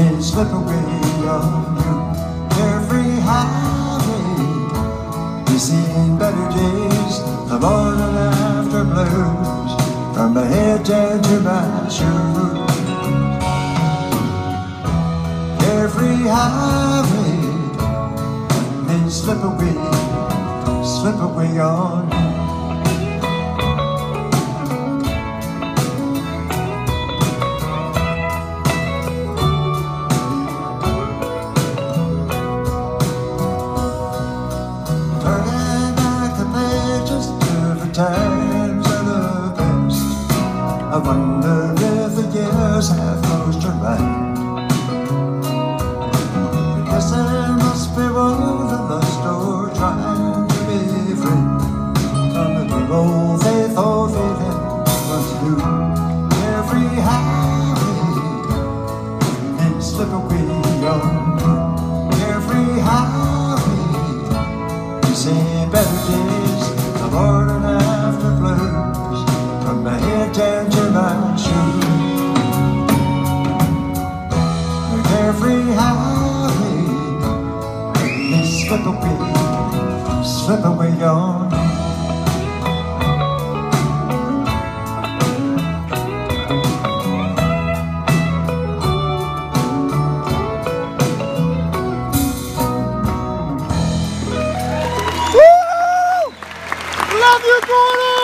May slip away on you. Carefree highway You've seen better days. The morning after blues From my head down to my shoes. Carefree highway May slip away Slip away on I wonder if the years have closed your mind. They slip away, slip away on. Love you, Gordon!